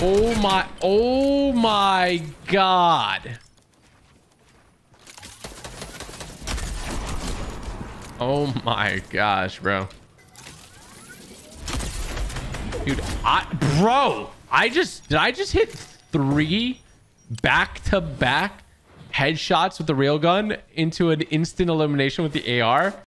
Oh my, oh my God. Oh my gosh, bro. Dude, I, bro, I just, did I just hit three back to back headshots with the railgun into an instant elimination with the AR?